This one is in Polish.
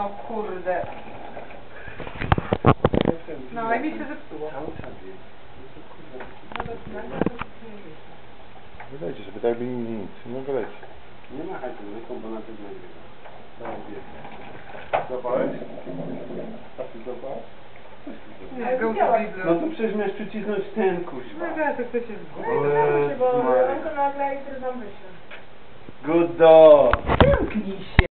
No kurde. No i mi się zepsuło. Cały czas jest. No to to jest. Wydajcie sobie, tak by nic, no gadajcie. Nie ma hajsu, ręką, bo na tym nagrywa. No, złapałeś? A ty złapałeś? Nie, Ale był No to przecież miałeś przycisnąć ten, kuźwa. No to chcę się No i to samo się, bo on to nagle i który. Good dog.